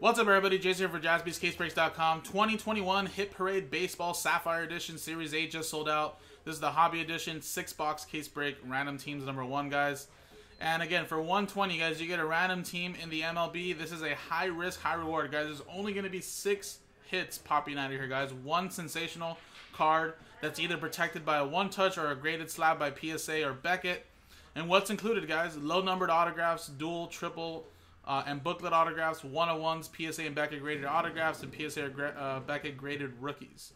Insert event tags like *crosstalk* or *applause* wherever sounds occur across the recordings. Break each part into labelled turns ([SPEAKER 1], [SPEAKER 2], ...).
[SPEAKER 1] What's up, everybody? Jason here for JaspysCaseBreaks.com. 2021 Hit Parade Baseball Sapphire Edition Series 8 just sold out. This is the Hobby Edition, six box case break, random teams number one, guys. And again, for 120, guys, you get a random team in the MLB. This is a high risk, high reward, guys. There's only going to be six hits popping out of here, guys. One sensational card that's either protected by a one touch or a graded slab by PSA or Beckett. And what's included, guys? Low numbered autographs, dual, triple, uh, and booklet autographs, 101s, PSA and Beckett graded autographs, and PSA uh, Beckett graded rookies.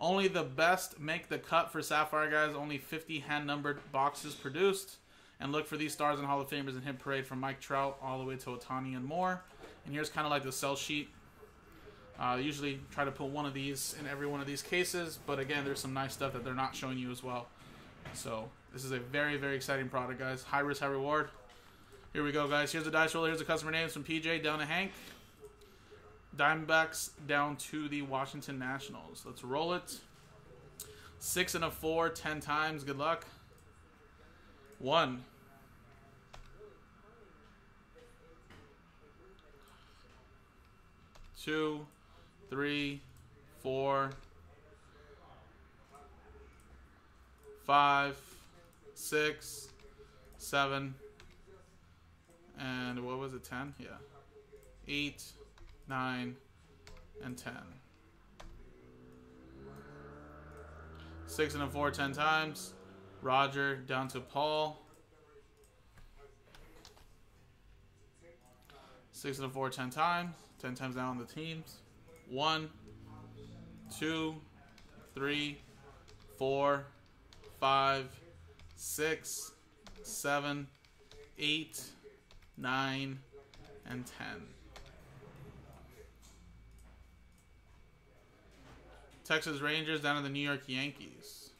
[SPEAKER 1] Only the best make the cut for Sapphire, guys. Only 50 hand numbered boxes produced. And look for these stars and Hall of Famers in Hit Parade from Mike Trout all the way to Ohtani and more. And here's kind of like the sell sheet. Uh, usually try to put one of these in every one of these cases, but again, there's some nice stuff that they're not showing you as well. So this is a very, very exciting product, guys. High risk, high reward. Here we go, guys. Here's the dice roll. Here's the customer names from PJ down to Hank. Diamondbacks down to the Washington Nationals. Let's roll it. Six and a four, ten times. Good luck. One. Two, three, four, five, six, seven, and what was it, 10? Yeah. 8, 9, and 10. 6 and a 4, 10 times. Roger down to Paul. 6 and a 4, 10 times. 10 times down on the teams. 1, 2, 3, 4, 5, 6, 7, 8, 9, and 10. Texas Rangers down to the New York Yankees.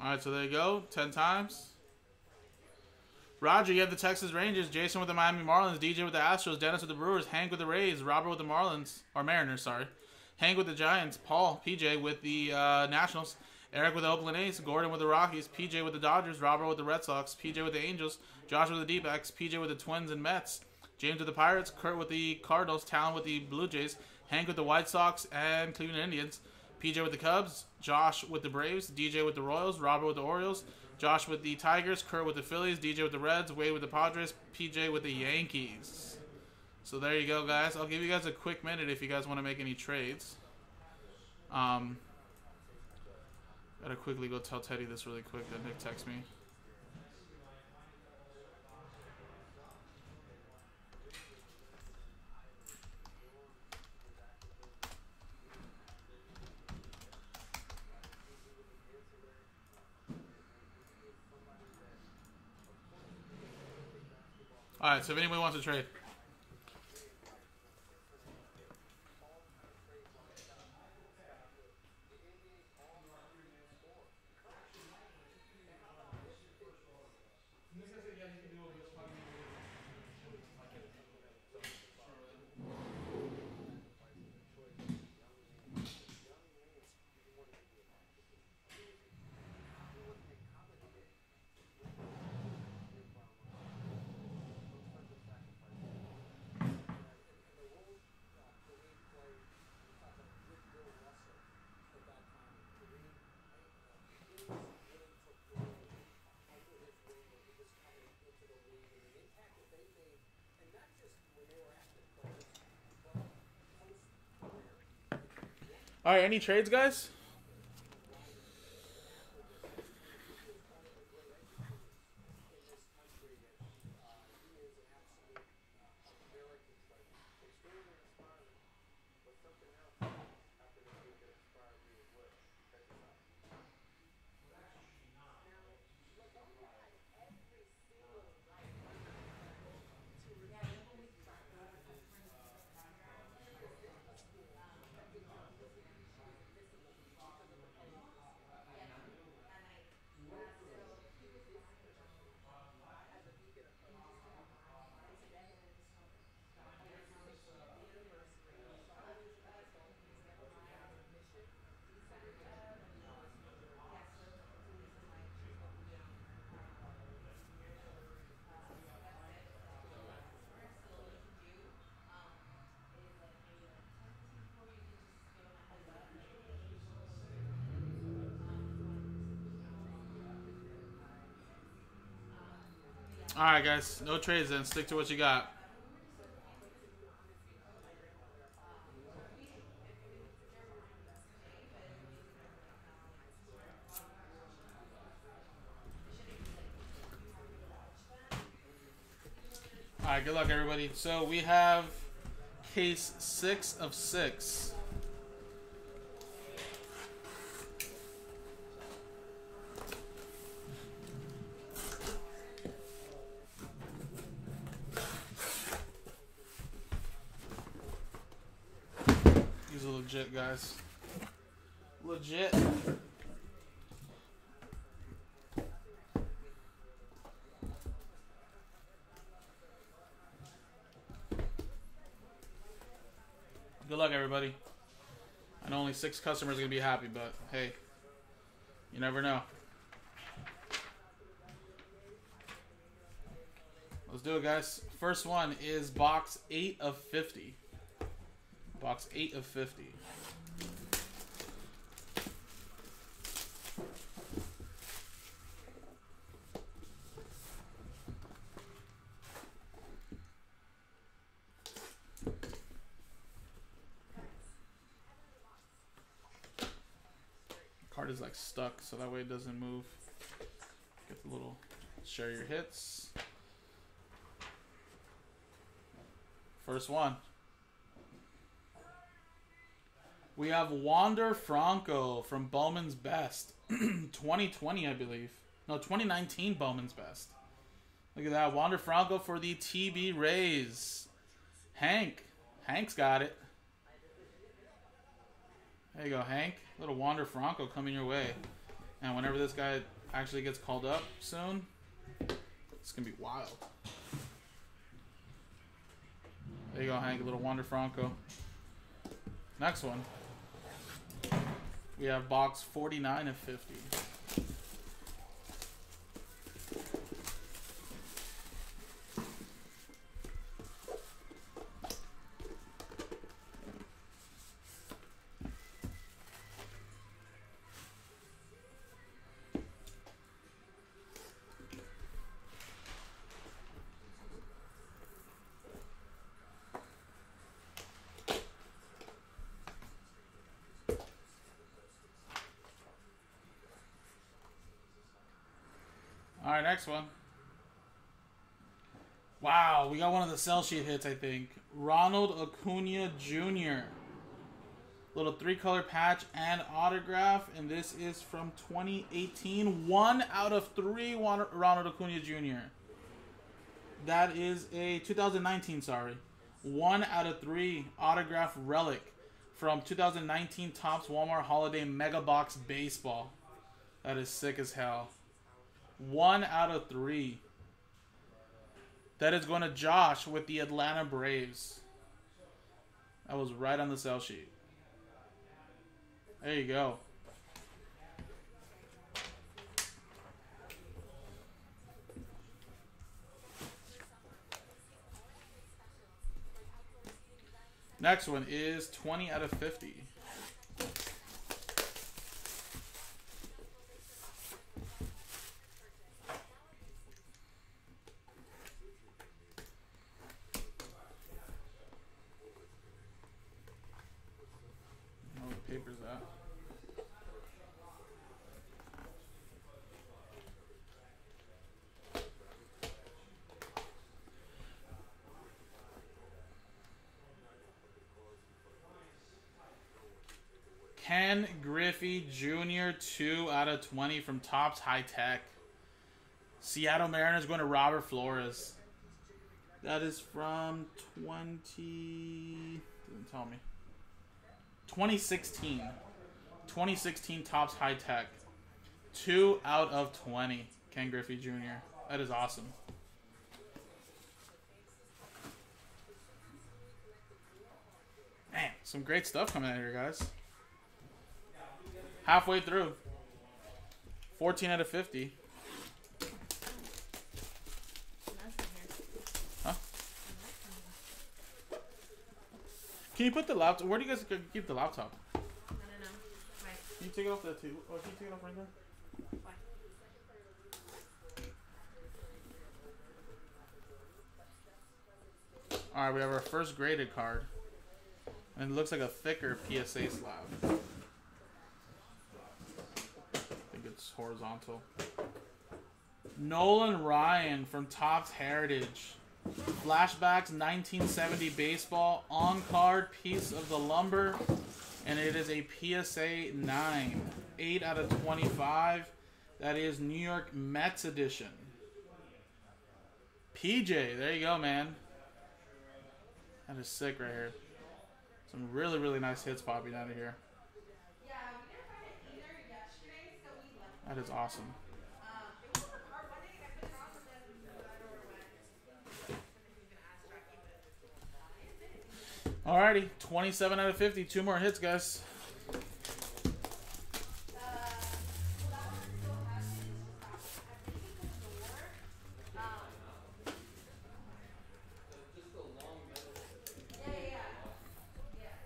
[SPEAKER 1] All right, so there you go. 10 times. Roger, you have the Texas Rangers. Jason with the Miami Marlins. DJ with the Astros. Dennis with the Brewers. Hank with the Rays. Robert with the Marlins. Or Mariners, sorry. Hank with the Giants, Paul, PJ with the uh, Nationals, Eric with the Oakland A's, Gordon with the Rockies, PJ with the Dodgers, Robert with the Red Sox, PJ with the Angels, Josh with the D-backs, PJ with the Twins and Mets, James with the Pirates, Kurt with the Cardinals, Talon with the Blue Jays, Hank with the White Sox and Cleveland Indians, PJ with the Cubs, Josh with the Braves, DJ with the Royals, Robert with the Orioles, Josh with the Tigers, Kurt with the Phillies, DJ with the Reds, Wade with the Padres, PJ with the Yankees. So there you go, guys. I'll give you guys a quick minute if you guys want to make any trades. Um, gotta quickly go tell Teddy this really quick that Nick texted me. Alright, so if anybody wants to trade. All right, any trades, guys? Alright, guys. No trades then. Stick to what you got. Alright, good luck, everybody. So we have case six of six. Legit, guys. Legit. Good luck, everybody. I know only six customers are going to be happy, but hey, you never know. Let's do it, guys. First one is box 8 of 50. Box 8 of 50. Card is like stuck, so that way it doesn't move. Get the little share your hits. First one. We have Wander Franco from Bowman's Best. *clears throat* 2020, I believe. No, 2019 Bowman's Best. Look at that. Wander Franco for the TB Rays. Hank. Hank's got it. There you go, Hank. Little Wander Franco coming your way. And whenever this guy actually gets called up soon, it's going to be wild. There you go, Hank. Little Wander Franco. Next one. We have box 49 of 50. All right, next one. Wow, we got one of the sell sheet hits, I think. Ronald Acuna Jr. Little three color patch and autograph, and this is from 2018. One out of three Ronald Acuna Jr. That is a 2019, sorry. One out of three autograph relic from 2019 Topps Walmart Holiday Mega Box Baseball. That is sick as hell. One out of three. That is going to Josh with the Atlanta Braves. I was right on the sell sheet. There you go. Next one is 20 out of 50. know where the paper's at. Ken Griffey Jr. 2 out of 20 from Topps High Tek. Seattle Mariners going to Robert Flores. That is from 20. Didn't tell me. 2016. 2016 Topps High Tek. 2 out of 20. Ken Griffey Jr. That is awesome. Man, some great stuff coming out here, guys. Halfway through. 14 out of 50. Huh? Can you put the laptop? Where do you guys keep the laptop?
[SPEAKER 2] I don't know. Why?
[SPEAKER 1] Can you take it off the table? Oh, can you take it off right there?
[SPEAKER 2] Why?
[SPEAKER 1] All right, we have our first graded card. And it looks like a thicker PSA slab. I think it's horizontal. Nolan Ryan from Topps Heritage. Flashbacks 1970 baseball on card piece of the lumber. And it is a PSA 9. 8 out of 25. That is New York Mets edition. PJ, there you go, man. That is sick right here. Some really, really nice hits popping out of here. Ask awesome.
[SPEAKER 2] but
[SPEAKER 1] Alrighty, 27 out of 50. Two more hits, guys.
[SPEAKER 2] uh, so that one still has it. It's just that one. I think it's the door. Um. Yeah, yeah, yeah. Yeah.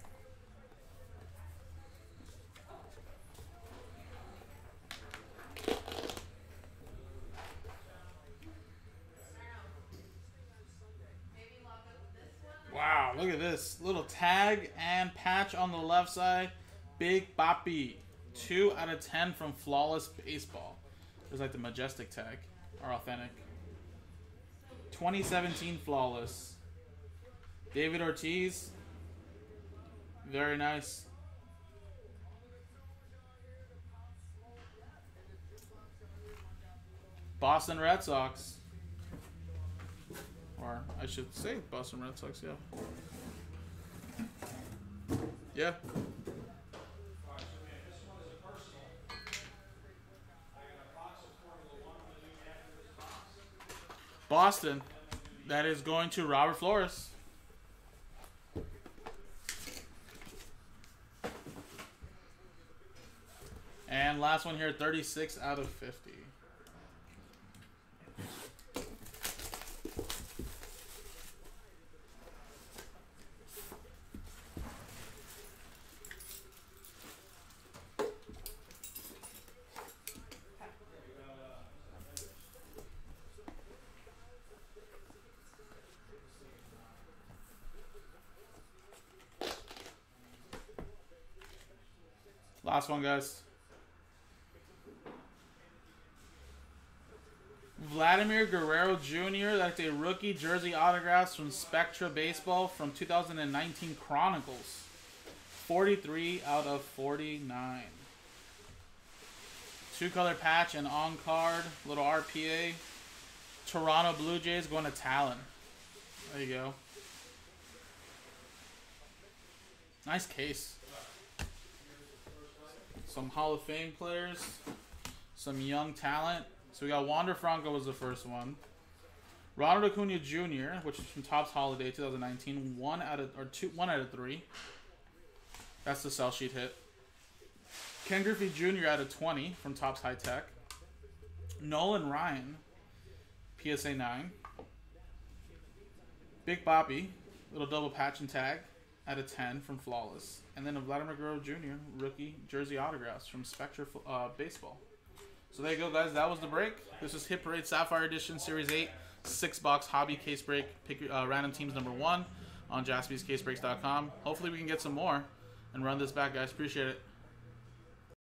[SPEAKER 2] Maybe lock up this one.
[SPEAKER 1] Wow, look at this. Little tag and patch on the left side. Big Papi. 2 out of 10 from Flawless Baseball. There's like the Majestic tag. Or authentic. 2017 Flawless. David Ortiz. Very nice. Boston Red Sox. Or I should say Boston Red Sox, yeah. Yeah. Boston. That is going to Robert Flores. And last one here, 36 out of 50. Last one, guys. Vladimir Guerrero Jr. That's a rookie jersey autographs from Spectra Baseball from 2019 Chronicles. 43 out of 49. Two color patch and on card. Little RPA. Toronto Blue Jays going to Talon. There you go. Nice case. Some Hall of Fame players. Some young talent. So we got Wander Franco was the first one. Ronald Acuna Jr., which is from Topps Holiday 2019, one out of or two one out of three. That's the sell sheet hit. Ken Griffey Jr. out of 20 from Topps High Tek. Nolan Ryan, PSA 9. Big Papi, little double patch and tag out of 10 from Flawless. And then a Vladimir Guerrero Jr. rookie jersey autographs from Spectra uh, Baseball. So there you go, guys. That was the break. This is Hit Parade Sapphire Edition Series 8, six box hobby case break. Pick uh, random teams number one on jaspyscasebreaks.com. Hopefully, we can get some more and run this back, guys. Appreciate it.